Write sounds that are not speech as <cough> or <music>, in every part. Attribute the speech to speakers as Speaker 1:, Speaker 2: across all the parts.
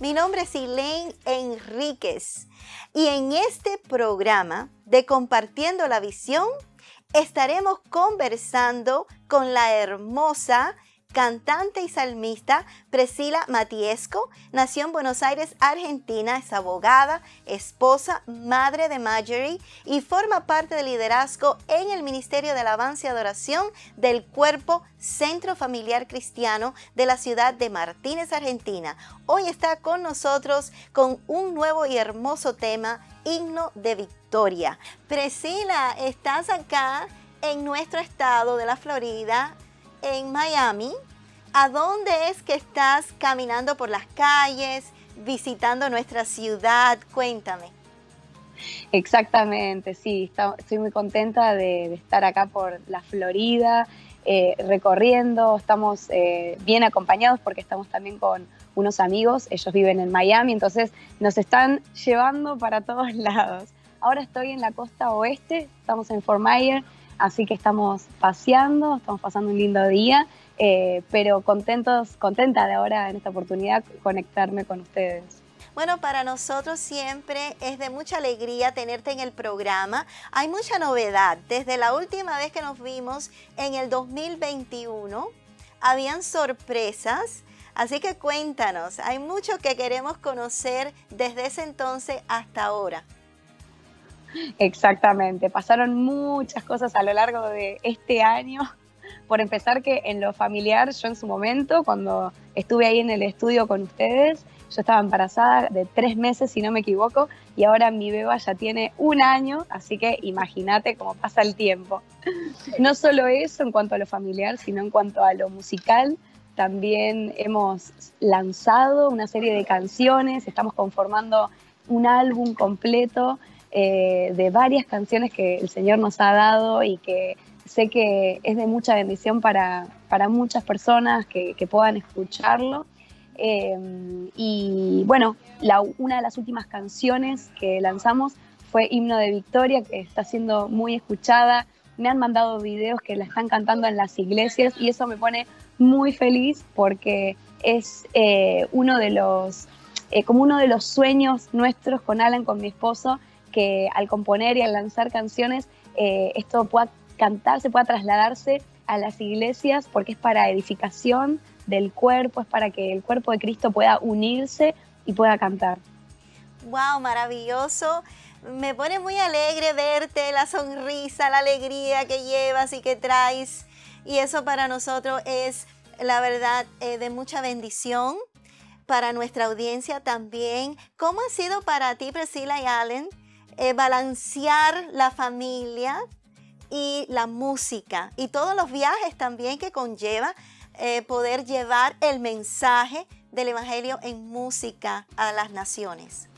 Speaker 1: Mi nombre es Elaine Enríquez y en este programa de Compartiendo la Visión estaremos conversando con la hermosa cantante y salmista Priscila Matiesco. Nació en Buenos Aires, Argentina, es abogada, esposa, madre de Marjorie y forma parte del liderazgo en el Ministerio de Alabanza y Adoración del Cuerpo Centro Familiar Cristiano de la ciudad de Martínez, Argentina. Hoy está con nosotros con un nuevo y hermoso tema, Himno de Victoria. Priscila, estás acá en nuestro estado de la Florida, en Miami. ¿A dónde es que estás caminando por las calles, visitando nuestra ciudad? Cuéntame.
Speaker 2: Exactamente, sí, estoy muy contenta de, estar acá por la Florida, eh, recorriendo, estamos eh, bien acompañados porque estamos también con unos amigos, ellos viven en Miami, entonces nos están llevando para todos <laughs> lados. Ahora estoy en la costa oeste, estamos en Fort Myers, así que estamos paseando, estamos pasando un lindo día, eh, pero contentos, contenta de ahora en esta oportunidad conectarme con ustedes.
Speaker 1: Bueno, para nosotros siempre es de mucha alegría tenerte en el programa. Hay mucha novedad. Desde la última vez que nos vimos en el 2021, habían sorpresas. Así que cuéntanos, hay mucho que queremos conocer desde ese entonces hasta ahora.
Speaker 2: Exactamente, pasaron muchas cosas a lo largo de este año. Por empezar que en lo familiar, yo en su momento, cuando estuve ahí en el estudio con ustedes, yo estaba embarazada de tres meses, si no me equivoco, y ahora mi beba ya tiene un año, así que imagínate cómo pasa el tiempo. No solo eso en cuanto a lo familiar, sino en cuanto a lo musical, también hemos lanzado una serie de canciones, estamos conformando un álbum completo eh, de varias canciones que el Señor nos ha dado y que sé que es de mucha bendición para, para muchas personas que, puedan escucharlo. Eh, y bueno, una de las últimas canciones que lanzamos fue Himno de Victoria, que está siendo muy escuchada. Me han mandado videos que la están cantando en las iglesias y eso me pone muy feliz porque es eh, uno de los, como uno de los sueños nuestros con Alan, con mi esposo, que al componer y al lanzar canciones eh, esto pueda cantarse, pueda trasladarse a las iglesias porque es para edificación del cuerpo, es para que el cuerpo de Cristo pueda unirse y pueda cantar.
Speaker 1: ¡Wow! Maravilloso. Me pone muy alegre verte, la sonrisa, la alegría que llevas y que traes. Y eso para nosotros es, la verdad, eh, de mucha bendición. Para nuestra audiencia también. ¿Cómo ha sido para ti, Priscila y Allen, eh, balancear la familia y la música y todos los viajes también que conlleva eh, poder llevar el mensaje del Evangelio en música a las naciones.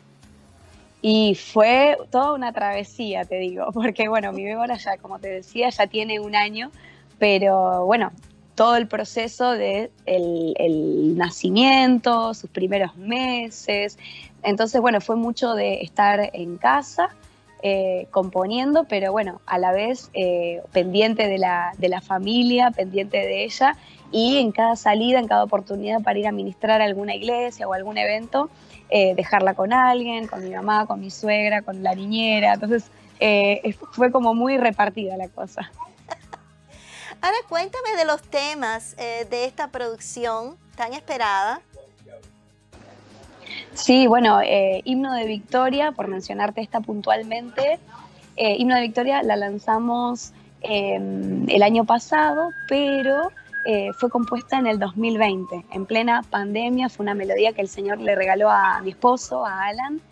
Speaker 2: Y fue toda una travesía, te digo, <laughs> porque bueno, mi bebé ahora ya, como te decía, ya tiene un año, pero bueno, todo el proceso de el, nacimiento, sus primeros meses. Entonces, bueno, fue mucho de estar en casa, eh, componiendo, pero bueno, a la vez eh, pendiente de la, de la, familia, pendiente de ella, y en cada salida, en cada oportunidad para ir a ministrar a alguna iglesia o algún evento, eh, dejarla con alguien, con mi mamá, con mi suegra, con la niñera. Entonces, fue como muy repartida la cosa.
Speaker 1: Ahora cuéntame de los temas de esta producción tan esperada.
Speaker 2: Sí, bueno, eh, Himno de Victoria, por mencionarte esta puntualmente, eh, Himno de Victoria la lanzamos em, el año pasado, pero fue compuesta en el 2020, en plena pandemia, fue una melodía que el Señor le regaló a mi esposo, a Alan,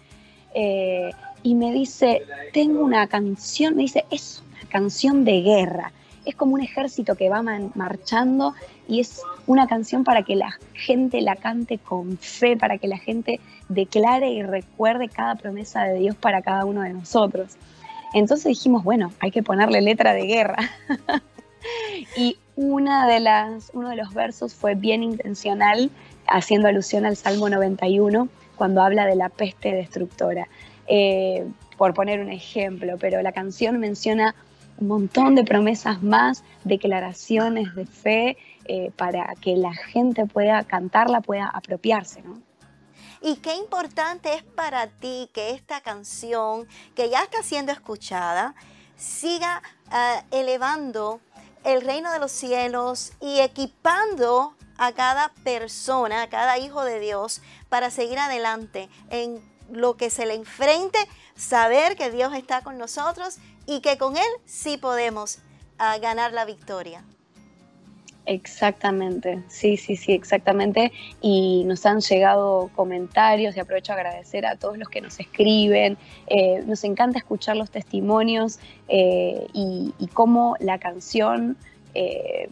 Speaker 2: y me dice, tengo una canción, me dice, es una canción de guerra es como un ejército que va marchando y es una canción para que la gente la cante con fe, para que la gente declare y recuerde cada promesa de Dios para cada uno de nosotros. Entonces dijimos, bueno, hay que ponerle letra de guerra. <laughs> y una de las, uno de los versos fue bien intencional, haciendo alusión al Salmo 91, cuando habla de la peste destructora. Eh, por poner un ejemplo, pero la canción menciona un montón de promesas más, declaraciones de fe eh, para que la gente pueda cantarla, pueda apropiarse, ¿no?
Speaker 1: Y qué importante es para ti que esta canción, que ya está siendo escuchada, siga eh, elevando el reino de los cielos y equipando a cada persona, a cada hijo de Dios, para seguir adelante en lo que se le enfrente, saber que Dios está con nosotros y que con Él sí podemos ah, ganar la victoria.
Speaker 2: Exactamente, sí, sí, sí, exactamente. Y nos han llegado comentarios y aprovecho a agradecer a todos los que nos escriben. Eh, nos encanta escuchar los testimonios eh, y, cómo la canción eh,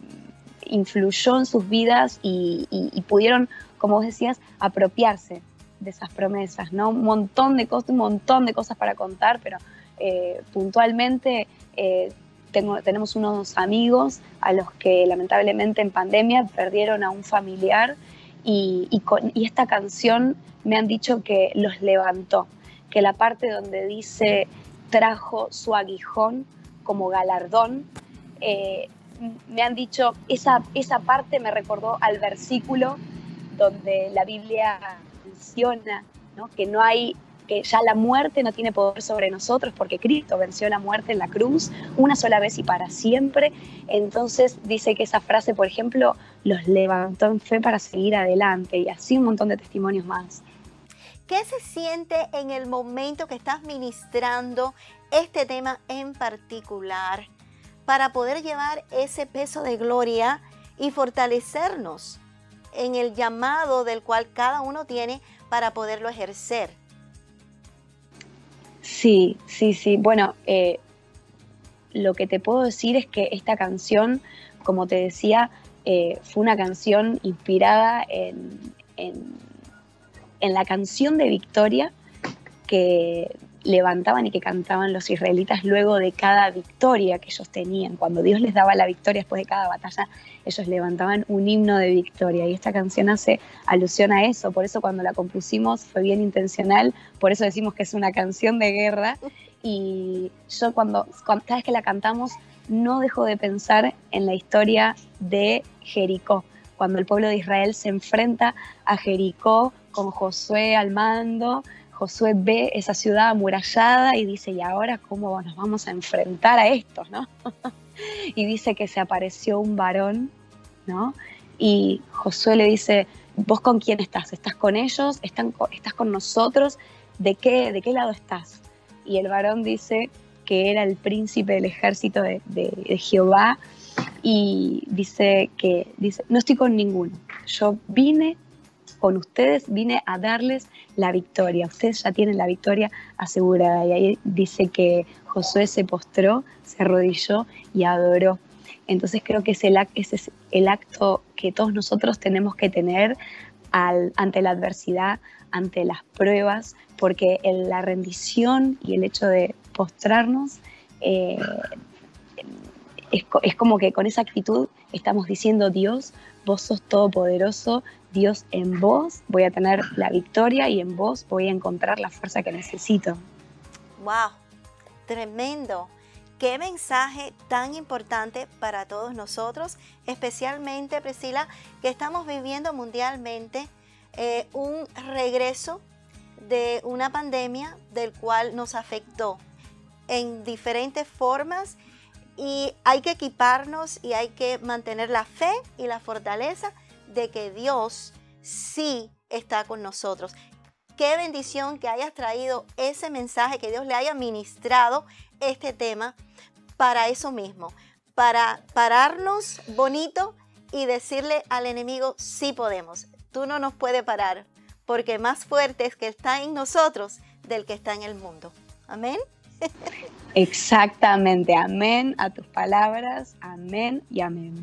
Speaker 2: influyó en sus vidas y, pudieron, como vos decías, apropiarse de esas promesas, ¿no? Un montón de cosas, un montón de cosas para contar, pero puntualmente tenemos unos amigos a los que lamentablemente en pandemia perdieron a un familiar y, esta canción me han dicho que los levantó, que la parte donde dice trajo su aguijón como galardón, eh, me han dicho, esa, esa parte me recordó al versículo donde la Biblia menciona que no hay que ya la muerte no tiene poder sobre nosotros porque Cristo venció la muerte en la cruz una sola vez y para siempre. Entonces dice que esa frase, por ejemplo, los levantó en fe para seguir adelante y así un montón de testimonios más.
Speaker 1: ¿Qué se siente en el momento que estás ministrando este tema en particular para poder llevar ese peso de gloria y fortalecernos en el llamado del cual cada uno tiene para poderlo ejercer?
Speaker 2: Sí, sí, sí. Bueno, eh, lo que te puedo decir es que esta canción, como te decía, eh, fue una canción inspirada en, en, en, la canción de Victoria que levantaban y que cantaban los israelitas luego de cada victoria que ellos tenían. Cuando Dios les daba la victoria después de cada batalla, ellos levantaban un himno de victoria. Y esta canción hace alusión a eso. Por eso cuando la compusimos fue bien intencional. Por eso decimos que es una canción de guerra. Y yo cuando, cada vez que la cantamos no dejo de pensar en la historia de Jericó. Cuando el pueblo de Israel se enfrenta a Jericó con Josué al mando, Josué ve esa ciudad amurallada y dice, ¿y ahora cómo nos vamos a enfrentar a estos? ¿no? <laughs> y dice que se apareció un varón, ¿no? Y Josué le dice, ¿vos con quién estás? ¿Estás con ellos? ¿Estás con nosotros? ¿De qué, ¿De qué lado estás? Y el varón dice que era el príncipe del ejército de, de Jehová y dice que dice, no estoy con ninguno. Yo vine con ustedes vine a darles la victoria. Ustedes ya tienen la victoria asegurada. Y ahí dice que Josué se postró, se arrodilló y adoró. Entonces creo que ese es el acto que todos nosotros tenemos que tener ante la adversidad, ante las pruebas, porque la rendición y el hecho de postrarnos eh, es, es, como que con esa actitud estamos diciendo Dios, vos sos todopoderoso, Dios en vos voy a tener la victoria y en vos voy a encontrar la fuerza que necesito.
Speaker 1: ¡Wow! Tremendo. Qué mensaje tan importante para todos nosotros, especialmente Priscila, que estamos viviendo mundialmente eh, un regreso de una pandemia del cual nos afectó en diferentes formas y hay que equiparnos y hay que mantener la fe y la fortaleza de que Dios sí está con nosotros. Qué bendición que hayas traído ese mensaje, que Dios le haya ministrado este tema para eso mismo, para pararnos bonito y decirle al enemigo, sí podemos, tú no nos puedes parar, porque más fuerte es que está en nosotros del que está en el mundo. Amén.
Speaker 2: Exactamente, amén a tus palabras, amén y amén.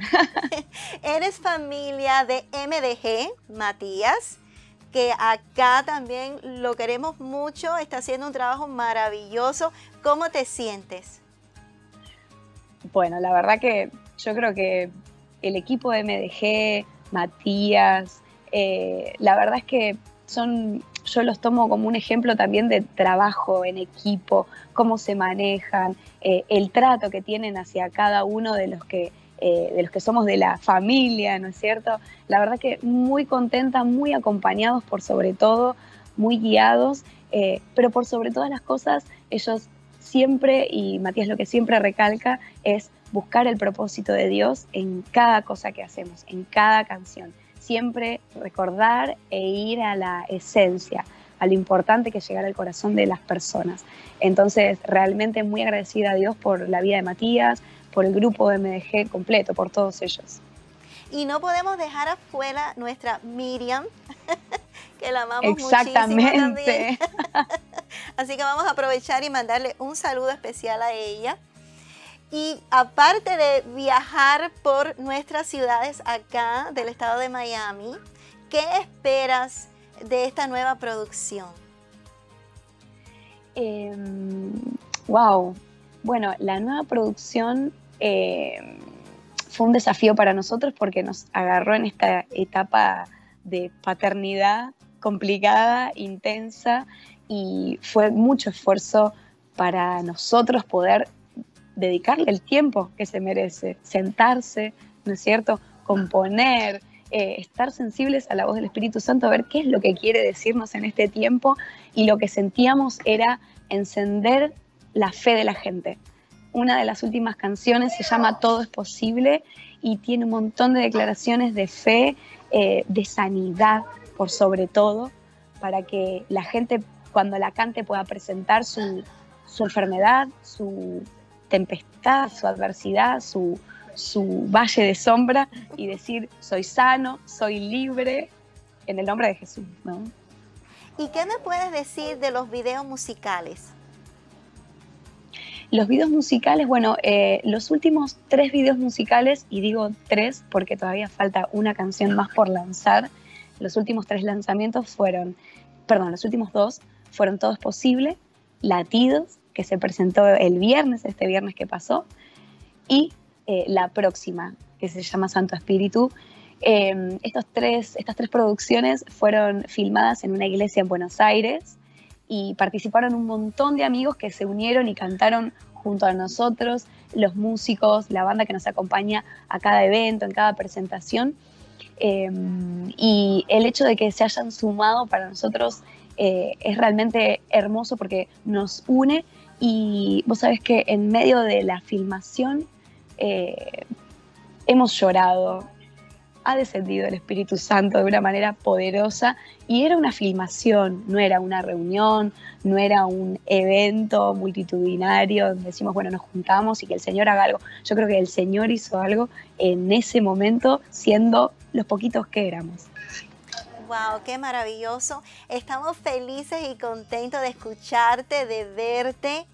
Speaker 2: <laughs>
Speaker 1: Eres familia de MDG, Matías, que acá también lo queremos mucho, está haciendo un trabajo maravilloso. ¿Cómo te sientes?
Speaker 2: Bueno, la verdad que yo creo que el equipo de MDG, Matías, eh, la verdad es que son yo los tomo como un ejemplo también de trabajo en equipo, cómo se manejan, eh, el trato que tienen hacia cada uno de los que eh, de los que somos de la familia, ¿no es cierto? La verdad que muy contenta, muy acompañados por sobre todo, muy guiados, eh, pero por sobre todas las cosas, ellos siempre, y Matías lo que siempre recalca, es buscar el propósito de Dios en cada cosa que hacemos, en cada canción. Siempre recordar e ir a la esencia, a lo importante que es llegar al corazón de las personas. Entonces, realmente muy agradecida a Dios por la vida de Matías, por el grupo de MDG completo, por todos ellos.
Speaker 1: Y no podemos dejar afuera nuestra Miriam, <laughs> que la amamos Exactamente. <laughs> Así que vamos a aprovechar y mandarle un saludo especial a ella. Y aparte de viajar por nuestras ciudades acá del estado de Miami, ¿qué esperas de esta nueva producción?
Speaker 2: wow. Em, bueno, la nueva producción em, fue un desafío para nosotros porque nos agarró en esta etapa de paternidad complicada, intensa, y fue mucho esfuerzo para nosotros poder dedicarle el tiempo que se merece, sentarse, ¿no es cierto? Componer, eh, estar sensibles a la voz del Espíritu Santo, ver qué es lo que quiere decirnos en este tiempo y lo que sentíamos era encender la fe de la gente. Una de las últimas canciones se llama Todo es posible y tiene un montón de declaraciones de fe, eh, de sanidad por sobre todo, para que la gente cuando la cante pueda presentar su, enfermedad, su tempestad, su adversidad, su, su valle de sombra y decir, soy sano, soy libre, en el nombre de Jesús. ¿no?
Speaker 1: ¿Y qué me puedes decir de los videos musicales?
Speaker 2: Los videos musicales, bueno, eh, los últimos tres videos musicales, y digo tres porque todavía falta una canción más por lanzar, los últimos tres lanzamientos fueron, perdón, los últimos dos fueron todos posibles, Latidos, que se presentó el viernes, este viernes que pasó, y eh, la próxima, que se llama Santo Espíritu. Em, estos tres, estas tres producciones fueron filmadas en una iglesia en Buenos Aires y participaron un montón de amigos que se unieron y cantaron junto a nosotros, los músicos, la banda que nos acompaña a cada evento, en cada presentación. Em, y el hecho de que se hayan sumado para nosotros eh, es realmente hermoso porque nos une y vos sabés que en medio de la filmación eh, hemos llorado, ha descendido el Espíritu Santo de una manera poderosa y era una filmación, no era una reunión, no era un evento multitudinario donde decimos, bueno, nos juntamos y que el Señor haga algo. Yo creo que el Señor hizo algo en ese momento siendo los poquitos que éramos.
Speaker 1: Wow, qué maravilloso. Estamos felices y contentos de escucharte, de verte.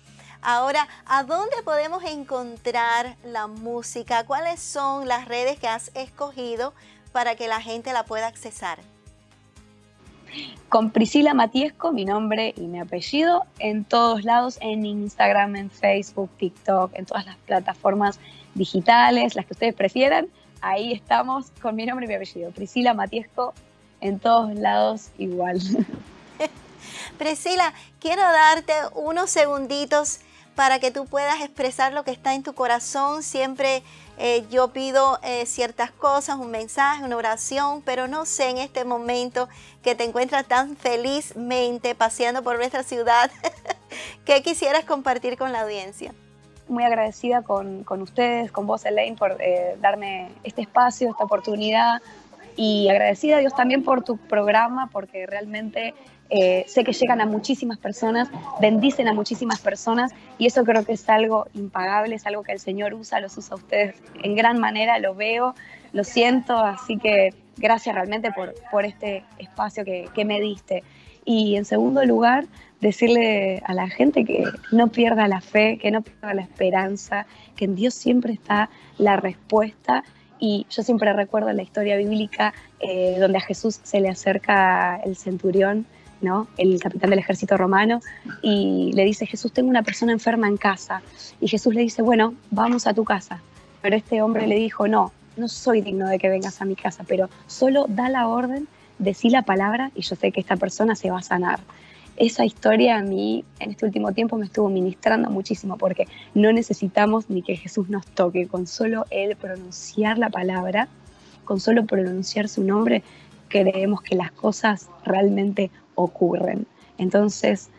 Speaker 1: Ahora, ¿a dónde podemos encontrar la música? ¿Cuáles son las redes que has escogido para que la gente la pueda accesar?
Speaker 2: Con Priscila Matiesco, mi nombre y mi apellido, en todos lados, en Instagram, en Facebook, TikTok, en todas las plataformas digitales, las que ustedes prefieran. Ahí estamos con mi nombre y mi apellido, Priscila Matiesco en todos lados igual. <laughs>
Speaker 1: Priscila, quiero darte unos segunditos para que tú puedas expresar lo que está en tu corazón. Siempre eh, yo pido eh, ciertas cosas, un mensaje, una oración, pero no sé en este momento que te encuentras tan felizmente paseando por nuestra ciudad, <laughs> ¿qué quisieras compartir con la audiencia?
Speaker 2: Muy agradecida con, ustedes, con vos, Elaine, por eh, darme este espacio, esta oportunidad y agradecida a Dios también por tu programa, porque realmente eh, sé que llegan a muchísimas personas, bendicen a muchísimas personas y eso creo que es algo impagable, es algo que el Señor usa, los usa a ustedes en gran manera, lo veo, lo siento, así que gracias realmente por, por este espacio que, que me diste. Y en segundo lugar, decirle a la gente que no pierda la fe, que no pierda la esperanza, que en Dios siempre está la respuesta y yo siempre recuerdo la historia bíblica eh, donde a Jesús se le acerca el centurión, ¿no? el capitán del ejército romano, y le dice, Jesús, tengo una persona enferma en casa. Y Jesús le dice, bueno, vamos a tu casa. Pero este hombre le dijo, no, no soy digno de que vengas a mi casa, pero solo da la orden, decí la palabra y yo sé que esta persona se va a sanar. Esa historia a mí en este último tiempo me estuvo ministrando muchísimo porque no necesitamos ni que Jesús nos toque, con solo Él pronunciar la palabra, con solo pronunciar su nombre, creemos que las cosas realmente ocurren. Entonces,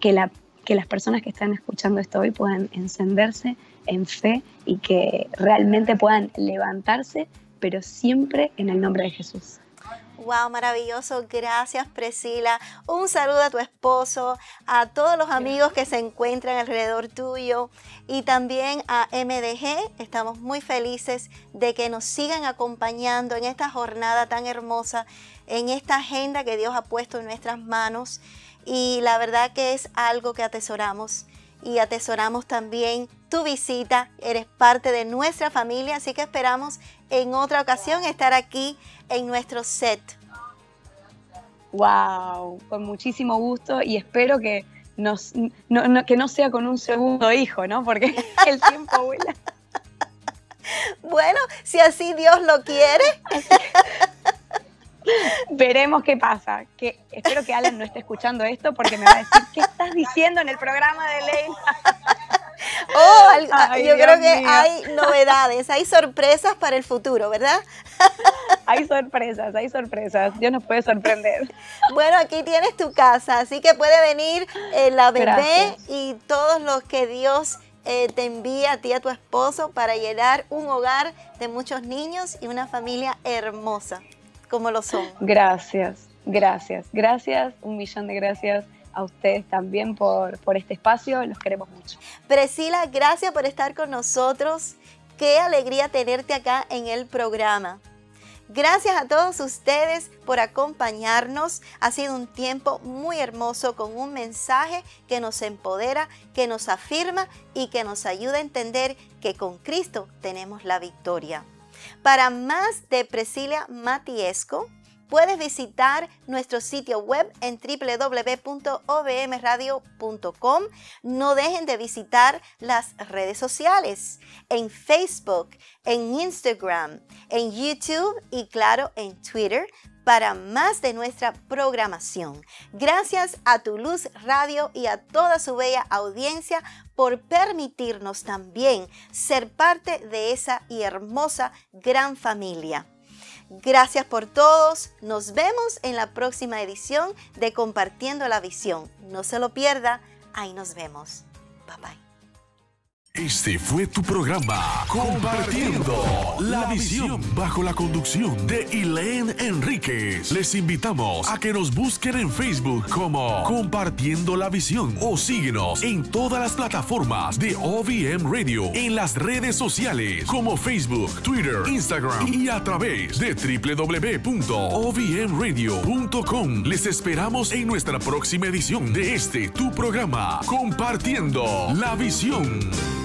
Speaker 2: que, la, que las personas que están escuchando esto hoy puedan encenderse en fe y que realmente puedan levantarse, pero siempre en el nombre de Jesús.
Speaker 1: Wow, maravilloso. Gracias, Priscila. Un saludo a tu esposo, a todos los amigos que se encuentran alrededor tuyo y también a MDG. Estamos muy felices de que nos sigan acompañando en esta jornada tan hermosa, en esta agenda que Dios ha puesto en nuestras manos. Y la verdad que es algo que atesoramos y atesoramos también tu visita. Eres parte de nuestra familia, así que esperamos en otra ocasión estar aquí en nuestro set.
Speaker 2: Wow, con muchísimo gusto y espero que, nos, no, que no sea con un segundo hijo, ¿no? Porque <laughs> el tiempo vuela.
Speaker 1: Bueno, si así Dios lo quiere.
Speaker 2: Veremos qué pasa. Que espero que Alan no esté escuchando esto porque me va a decir, ¿qué estás diciendo en el programa de Leila?
Speaker 1: Oh, <laughs> yo creo que hay novedades, hay sorpresas para el futuro, ¿verdad? <laughs>
Speaker 2: Hay sorpresas, hay sorpresas. Dios nos puede sorprender. <laughs>
Speaker 1: Bueno, aquí tienes tu casa, así que puede venir eh, la bebé y todos los que Dios eh, te envía a ti, a tu esposo, para llenar un hogar de muchos niños y una familia hermosa, como lo son.
Speaker 2: Gracias, gracias, gracias, un millón de gracias a ustedes también por, por este espacio, los queremos mucho.
Speaker 1: Priscila, gracias por estar con nosotros. Qué alegría tenerte acá en el programa. Gracias a todos ustedes por acompañarnos. Ha sido un tiempo muy hermoso con un mensaje que nos empodera, que nos afirma y que nos ayuda a entender que con Cristo tenemos la victoria. Para más de Priscila Matiesco, Puedes visitar nuestro sitio web en www.obmradio.com. No dejen de visitar las redes sociales en Facebook, en Instagram, en YouTube y claro en Twitter para más de nuestra programación. Gracias a Tu Luz Radio y a toda su bella audiencia por permitirnos también ser parte de esa hermosa gran familia. Gracias por todos. Nos vemos en la próxima edición de Compartiendo la Visión. No se lo pierda. Ahí nos vemos. Bye bye.
Speaker 3: Este fue tu programa Compartiendo la visión bajo la conducción de Elaine Enríquez. Les invitamos a que nos busquen en Facebook como Compartiendo la visión o síguenos en todas las plataformas de OVM Radio, en las redes sociales como Facebook, Twitter, Instagram y a través de www.ovmradio.com. Les esperamos en nuestra próxima edición de este tu programa Compartiendo la visión.